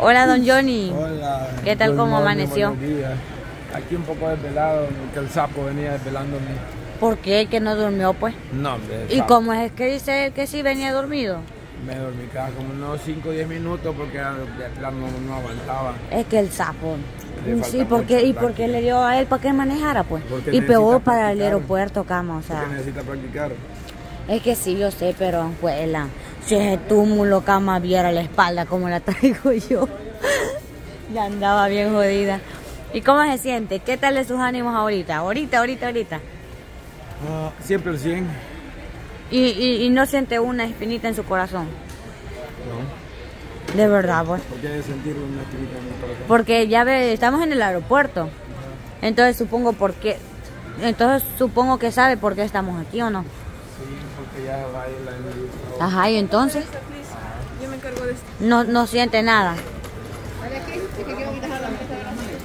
Hola, don Johnny. Hola. ¿Qué tal, cómo morning, amaneció? Aquí un poco desvelado, que el sapo venía desvelándome. ¿Por qué? Que no durmió, pues. No, hombre. el ¿Y sapo. cómo es que dice él que sí venía dormido? Me dormí cada como unos 5 o 10 minutos porque plano no, no aguantaba. Es que el sapo. Sí, ¿por qué? mucha ¿y por qué le dio a él para que manejara, pues? Porque Y peor para el aeropuerto, cama, o sea. Porque necesita practicar. Es que sí, yo sé, pero abuela, si ese túmulo cama viera la espalda como la traigo yo, ya andaba bien jodida. ¿Y cómo se siente? ¿Qué tal de sus ánimos ahorita? Ahorita, ahorita, ahorita. Ah, siempre el 100. Y, y, y no siente una espinita en su corazón. No. De verdad, pues. ¿Por qué sentir una espinita en el corazón? Porque ya ve, estamos en el aeropuerto. Entonces supongo por qué. Entonces supongo que sabe por qué estamos aquí o no. Sí, Ajá, y entonces Yo me encargo de esto. no, no siente nada.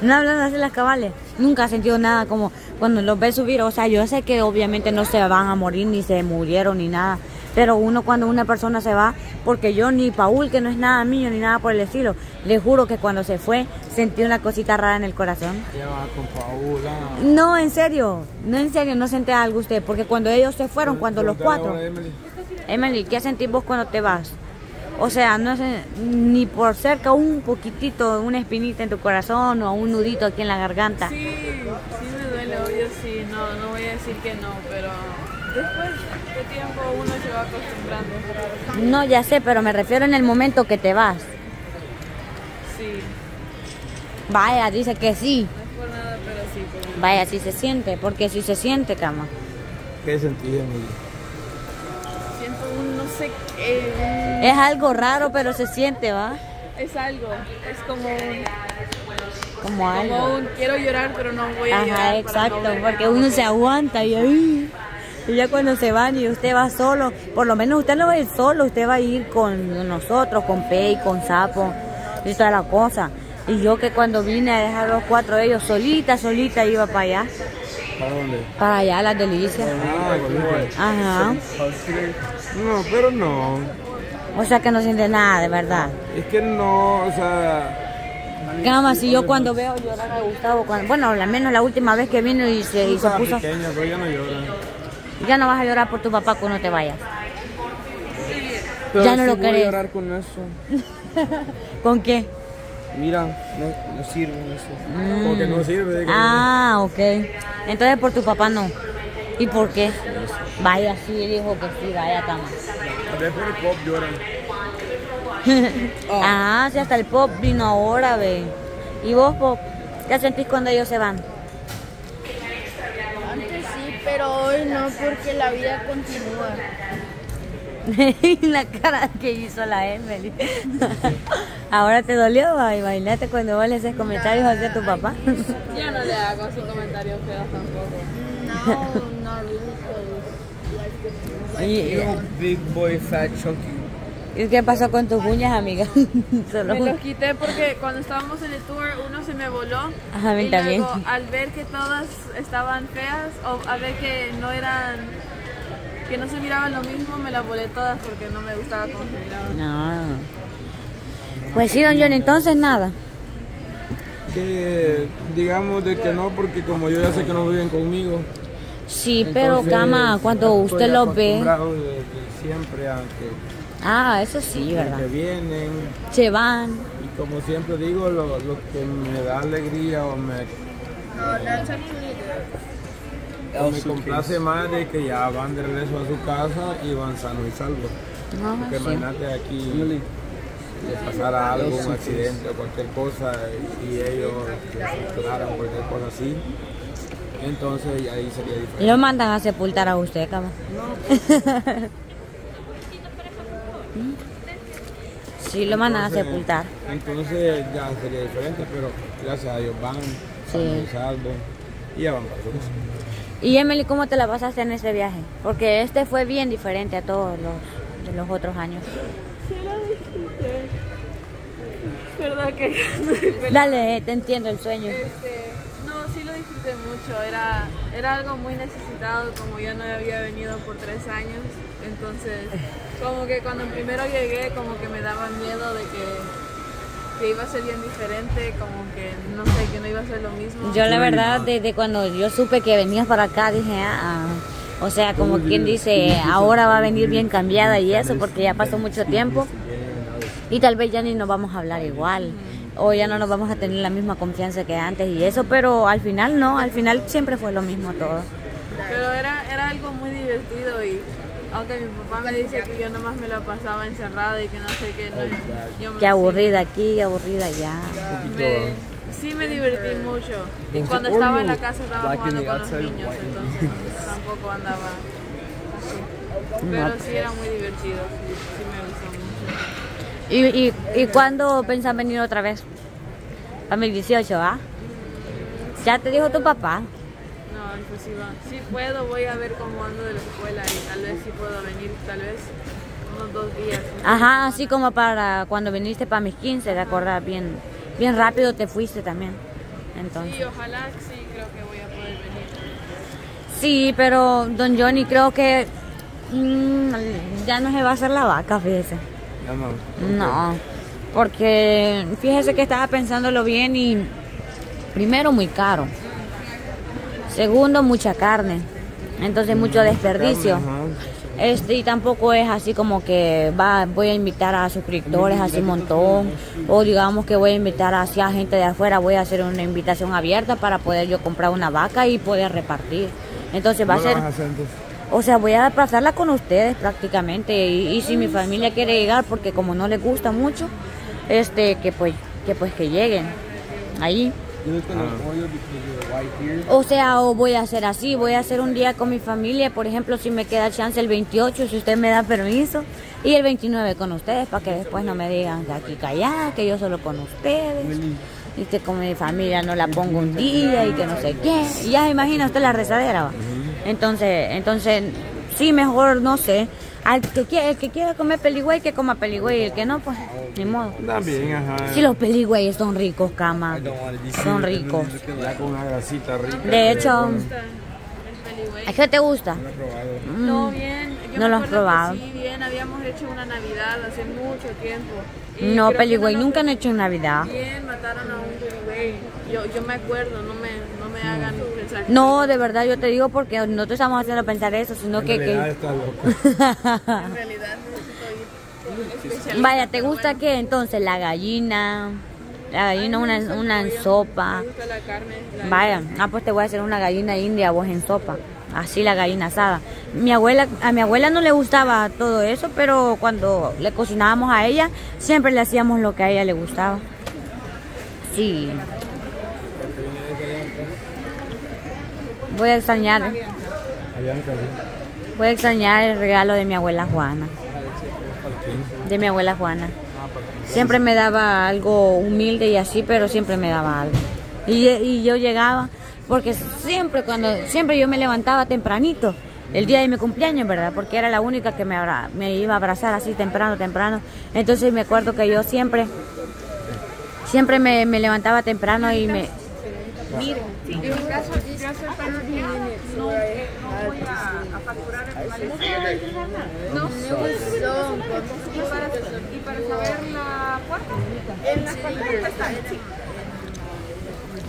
No hablan así las cabales. Nunca ha sentido nada como cuando los ve subir. O sea, yo sé que obviamente no se van a morir, ni se murieron, ni nada. Pero uno cuando una persona se va, porque yo ni Paul, que no es nada mío, ni nada por el estilo, le juro que cuando se fue sentí una cosita rara en el corazón. Ya va con Paula. No, en serio, no en serio, no sentí algo usted, porque cuando ellos se fueron, cuando los cuatro, Emily. Emily, ¿qué sentís vos cuando te vas? O sea, no sé, ni por cerca un poquitito, una espinita en tu corazón o un nudito aquí en la garganta. Sí, sí me duele, obvio sí, no, no voy a decir que no, pero después de tiempo uno se va acostumbrando. No, ya sé, pero me refiero en el momento que te vas. Sí, Vaya, dice que sí. no es por nada, pero sí. pues. Vaya, sí se siente, porque sí se siente, cama. ¿Qué sentí, Emily? Siento un, no sé qué, Es algo raro, pero se siente, ¿va? es algo, es como un, Como algo. como un quiero llorar, pero no voy a llorar. Ajá, exacto, no porque uno se aguanta y ahí. Y ya cuando se van y usted va solo, por lo menos usted no va a ir solo, usted va a ir con nosotros, con Pei, con Sapo y toda la cosa. Y yo que cuando vine a dejar los cuatro de ellos solita, solita iba para allá, ¿Para dónde? para allá las delicias. Ah. Ajá. No, pero no. O sea que no siente nada, de verdad. Es que no, o sea. Cama, si yo cuando veo llorar a Gustavo, cuando- bueno, al menos la última vez que vino y se, y se puso, pequeña, pero ya no llora. Ya no vas a llorar por tu papá cuando te vayas. Pero Ya no sí lo voy a querés. llorar con eso. ¿Con qué? Mira, no, no sirve eso. Porque no sirve. Ah, ok. Entonces por tu papá no. ¿Y por qué? Vaya, sí, dijo que sí, vaya cama. A ver, por el pop lloran. Ah, sí, hasta el pop vino ahora, ve. ¿Y vos, pop? ¿Qué sentís cuando ellos se van? Pero hoy no, porque la vida continúa. la cara que hizo la Emily. Ahora te dolió, imagínate cuando vos le haces comentarios hacia tu papá. Yo no le hago así comentarios feos tampoco. No, no really, ¿Y, Big boy fat chunky. Y qué pasó con tus uñas, amiga? Solo Me los quité porque cuando estábamos en el tour uno se me voló. Ajá, a mí y también. luego al ver que todas estaban feas o a ver que no eran, que no se miraban lo mismo, me las volé todas porque no me gustaba cómo se miraban. No. Pues sí, don John, entonces nada. Que digamos de que no, porque como yo ya sé que no viven conmigo. Sí, pero entonces, cama, cuando usted los ve. de- de siempre Ah, eso sí, ¿verdad? que vienen. Se van. Y como siempre digo, lo, lo que me da alegría o me, no, good. o me complace más de que ya van de regreso a su casa y van sanos y salvos. Ah, Porque sí. imagínate aquí le pasara algo, un accidente o cualquier cosa y ellos se o cualquier cosa así, entonces ahí sería diferente. Lo mandan a sepultar a usted, cama. Sí, lo mandan a sepultar. Entonces ya sería diferente, pero gracias a Dios van sanos y salvos y ya van para su casa. Y Emily, ¿cómo te la pasaste en este viaje? Porque este fue bien diferente a todos los de los otros años. Sí lo disfruté. Verdad que Dale, te entiendo el sueño. Este, mucho. Era, era algo muy necesitado, como yo no había venido por tres años. Entonces, como que cuando primero llegué, como que me daba miedo de que, que iba a ser bien diferente, como que no sé, que no iba a ser lo mismo. Yo la verdad, desde cuando yo supe que venías para acá, dije, ah, o sea, como quien dice, ahora va a venir bien cambiada y eso, porque ya pasó mucho tiempo y tal vez ya ni nos vamos a hablar igual o ya no nos vamos a tener la misma confianza que antes y eso, pero al final no, al final siempre fue lo mismo todo. Pero era, era algo muy divertido y aunque mi papá me dice que yo nomás me la pasaba encerrada y que no sé qué, no, yo me Qué aburrida aquí, aburrida allá. me- sí me divertí mucho. Y cuando estaba en la casa estaba jugando con los niños, entonces tampoco andaba así. Pero sí era muy divertido, sí, sí me gustó mucho. ¿Y, y, y cuándo pensás venir otra vez? Para 2018, ¿ah? ¿Ya te dijo tu papá? No, inclusive, sí puedo, voy a ver cómo ando de la escuela y tal vez sí puedo venir, tal vez unos dos días. Ajá, así como para cuando viniste para mis 15, ¿te acordás? Bien, bien rápido te fuiste también. Entonces. Sí, ojalá sí, creo que voy a poder venir. Sí, pero don Johnny creo que mm, ya no se va a hacer la vaca, fíjese. No. No, porque fíjese que estaba pensándolo bien y primero muy caro. Segundo, mucha carne. Entonces mucho desperdicio. Ajá. Este, y tampoco es así como que va, voy a invitar a suscriptores así un montón, o digamos que voy a invitar así a gente de afuera, voy a hacer una invitación abierta para poder yo comprar una vaca y poder repartir. Entonces va a ¿No la ser, o sea, voy a pasarla con ustedes prácticamente, y, y si mi familia quiere llegar, porque como no les gusta mucho, este, que pues, que pues que lleguen ahí. O sea, o voy a hacer así, voy a hacer un día con mi familia, por ejemplo, si me queda chance el 28, si usted me da permiso, y el 29 con ustedes, para que después no me digan que aquí callada, que yo solo con ustedes, y que con mi familia no la pongo un día, y que no sé qué. Y ya se imagina usted la rezadera, ¿va? Entonces, entonces, sí, mejor, no sé, al que quiera, el que quiera comer peligüey, que coma peligüey, el que no, pues, ni modo. También, ajá. Si los peligüeyes son ricos, cama, son ricos. Ya con una grasita rica. De hecho. ¿a qué te gusta? No, bien. Yo No me lo has que probado. Sí, bien, habíamos hecho una Navidad hace mucho tiempo. No, peligüey, nunca han hecho en Navidad. Bien, mataron a un peligüey. Yo, yo me acuerdo, no me, no me hagan pensar. que- No, de verdad, yo te digo porque no te estamos haciendo pensar eso, sino En que... realidad que... está loco. En realidad. Vaya, ¿te gusta qué entonces? La gallina, la gallina, una, una en sopa. Me gusta la carne. la- Vaya, ah, pues te voy a hacer una gallina india vos en sopa. Así la gallina asada. Mi abuela, a mi abuela no le gustaba todo eso, pero cuando le cocinábamos a ella, siempre le hacíamos lo que a ella le gustaba. Sí. Voy a extrañar, voy a extrañar el regalo de mi abuela Juana. De mi abuela Juana. Siempre me daba algo humilde y así, pero siempre me daba algo. Y, y yo llegaba, porque siempre cuando, siempre yo me levantaba tempranito, el día de mi cumpleaños, ¿verdad? Porque era la única que me, abra- me iba a abrazar así temprano, temprano. Entonces me acuerdo que yo siempre, siempre me, me levantaba temprano y me...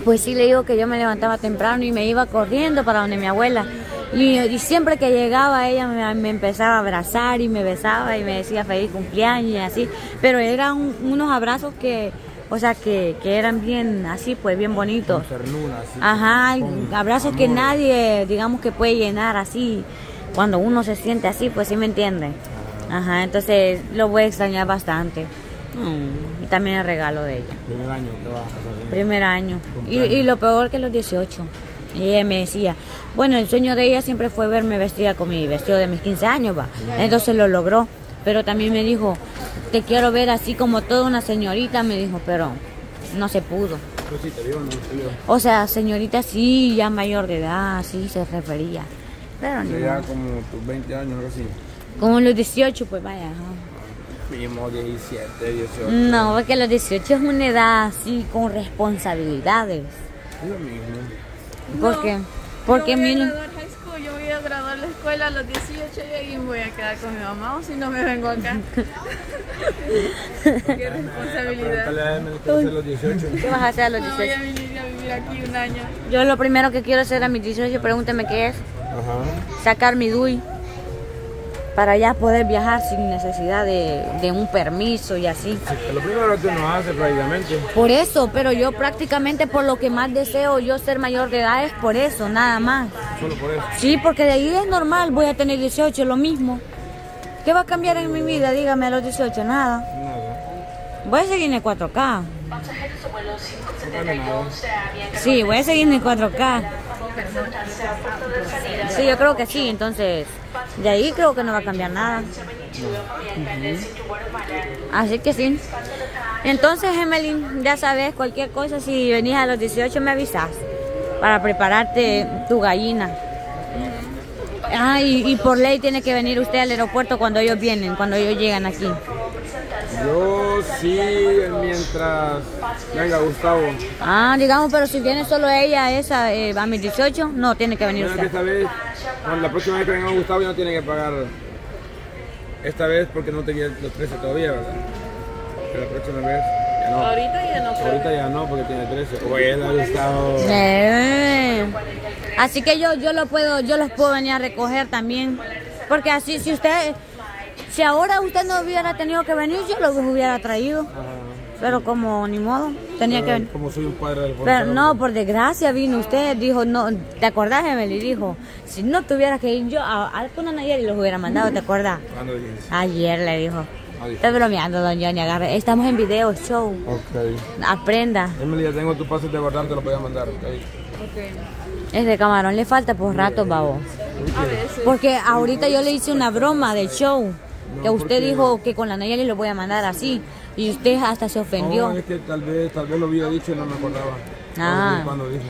Pues sí le digo que yo me levantaba temprano y me iba corriendo para donde mi abuela. Y, y siempre que llegaba ella me, me empezaba a abrazar y me besaba y me decía feliz cumpleaños y así. Pero eran unos abrazos que, o sea, que, que eran bien así, pues bien bonitos. Ternura, así. Ajá, con abrazos que nadie, digamos que puede llenar así, cuando uno se siente así, pues sí me entiende. Ajá, entonces lo voy a extrañar bastante. Mm, y también el regalo de ella. Primer año que vas a hacer. Primer año. Y, y lo peor que los 18. Y ella me decía, bueno, el sueño de ella siempre fue verme vestida con mi vestido de mis 15 años, va. Entonces lo logró. Pero también me dijo, te quiero ver así como toda una señorita, me dijo, pero no se pudo. Pues sí, te digo, no te digo. O sea, señorita sí, ya mayor de edad, sí se refería. Pero no. Ya como tus 20 años, algo así. Como los 18, pues vaya. Mínimo 17, 18. No, porque los 18 es una edad así con responsabilidades. Es lo mismo. ¿Por qué? Porque yo voy a graduar high school, yo voy a graduar la escuela a los 18 y ahí me voy a quedar con mi mamá o si no me vengo acá. Qué responsabilidad. 18. ¿Qué vas a hacer a los No voy 18? a venir a vivir aquí un año. Yo lo primero que quiero hacer a mis 18, pregúnteme qué es, Ajá. sacar mi DUI para ya poder viajar sin necesidad de, de un permiso y así. Lo primero que uno hace prácticamente. Por eso, pero yo prácticamente por lo que más deseo yo ser mayor de edad es por eso, nada más. Solo por eso. Sí, porque de ahí es normal, voy a tener 18, lo mismo. ¿Qué va a cambiar en mi vida? Dígame a los 18, nada. Nada. Voy a seguir en el 4K. No cambia nada. Sí, voy a seguir en el 4K. Sí, yo creo que sí, entonces de ahí creo que no va a cambiar nada. Así que sí. Entonces, Emelín, ya sabes, cualquier cosa, si venís a los 18 me avisas para prepararte tu gallina. Ah, y, y por ley tiene que venir usted al aeropuerto cuando ellos vienen, cuando ellos llegan aquí. Yo sí, mientras venga Gustavo. Ah, digamos, pero si viene solo ella, esa, eh, a mis 18, no, tiene que venir usted. esta vez, bueno, la próxima vez que venga Gustavo ya no tiene que pagar. Esta vez porque no tenía los 13 todavía, ¿verdad? Pero la próxima vez ya no. Ahorita ya no. Ahorita ya no porque tiene 13. O él ha Gustavo. Eh, Así que yo, yo lo puedo, yo los puedo venir a recoger también. Porque así, si usted, si ahora usted no hubiera tenido que venir, yo los hubiera traído. Ajá. Pero como ni modo, tenía que venir. Como soy un padre del Pero no, por desgracia vino usted, dijo, no, ¿te acordás, Emily? Dijo, si no tuviera que ir yo, a, a ayer y los hubiera mandado, ¿te acordás? Dices. Ayer le dijo. Ah. Estoy bromeando, don Johnny, agarre. Estamos en video, show. Ok. Aprenda. Emily, ya tengo tu pase de guardar, te lo voy a mandar. ok. Ok. Es de camarón, le falta por rato, babo. A veces. Porque ahorita yo le hice una broma del show. Que usted dijo que con la Nayeli lo voy a mandar así. Y usted hasta se ofendió. No, es que tal vez, tal vez lo había dicho y no me acordaba. Ah. Cuando dije.